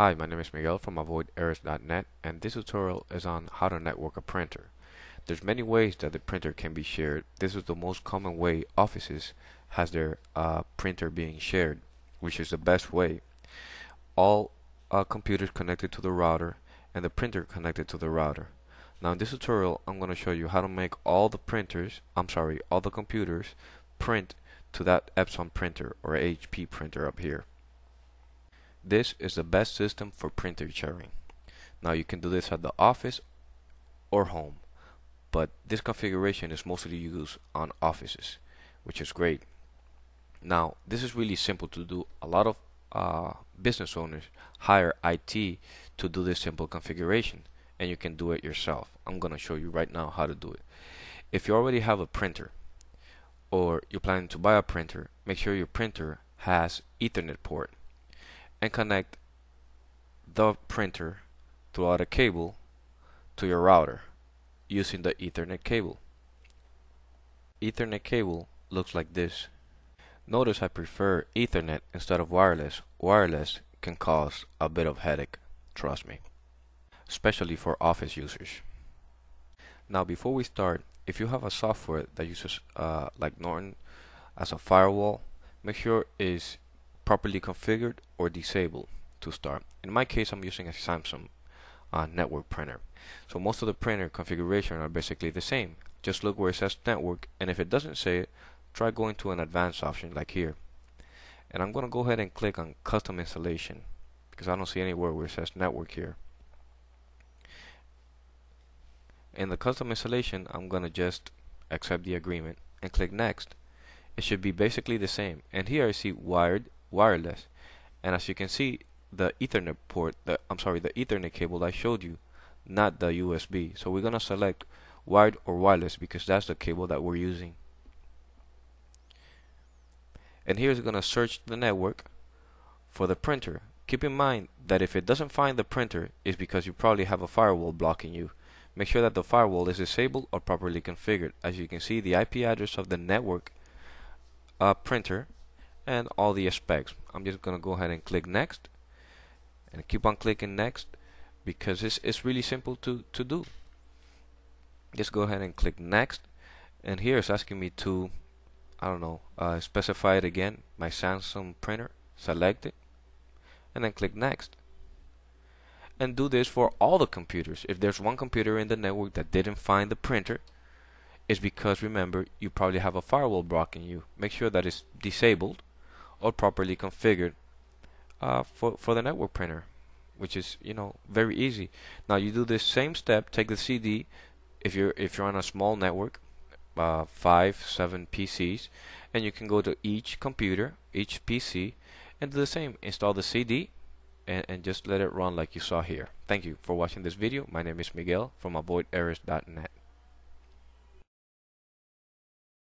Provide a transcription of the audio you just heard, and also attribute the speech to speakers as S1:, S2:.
S1: Hi, my name is Miguel from avoiderrors.net and this tutorial is on how to network a printer. There's many ways that the printer can be shared. This is the most common way offices has their uh, printer being shared, which is the best way. All uh, computers connected to the router and the printer connected to the router. Now in this tutorial I'm going to show you how to make all the printers, I'm sorry, all the computers print to that Epson printer or HP printer up here. This is the best system for printer sharing. Now you can do this at the office or home, but this configuration is mostly used on offices, which is great. Now this is really simple to do. A lot of uh, business owners hire IT to do this simple configuration and you can do it yourself. I'm going to show you right now how to do it. If you already have a printer or you're planning to buy a printer, make sure your printer has Ethernet port and connect the printer throughout a cable to your router using the Ethernet cable. Ethernet cable looks like this. Notice I prefer Ethernet instead of wireless. Wireless can cause a bit of headache, trust me, especially for office users. Now before we start, if you have a software that uses uh, like Norton as a firewall, make sure is properly configured or disabled to start. In my case, I'm using a Samsung uh, network printer. So most of the printer configuration are basically the same. Just look where it says network, and if it doesn't say it, try going to an advanced option like here. And I'm going to go ahead and click on custom installation because I don't see anywhere where it says network here. In the custom installation, I'm going to just accept the agreement and click next. It should be basically the same. And here I see wired wireless. And as you can see the ethernet port the I'm sorry the ethernet cable I showed you not the USB so we're gonna select wired or wireless because that's the cable that we're using. And here's gonna search the network for the printer. Keep in mind that if it doesn't find the printer it's because you probably have a firewall blocking you. Make sure that the firewall is disabled or properly configured. As you can see the IP address of the network uh, printer and all the specs. I'm just gonna go ahead and click next. And keep on clicking next because it's, it's really simple to, to do. Just go ahead and click next. And here it's asking me to I don't know uh, specify it again. My Samsung printer select it and then click next. And do this for all the computers. If there's one computer in the network that didn't find the printer it's because remember you probably have a firewall blocking you. Make sure that it's disabled or properly configured uh, for, for the network printer which is you know very easy. Now you do this same step take the CD if you're if you're on a small network uh, five seven PCs and you can go to each computer each PC and do the same. Install the CD and, and just let it run like you saw here. Thank you for watching this video. My name is Miguel from avoiderrors.net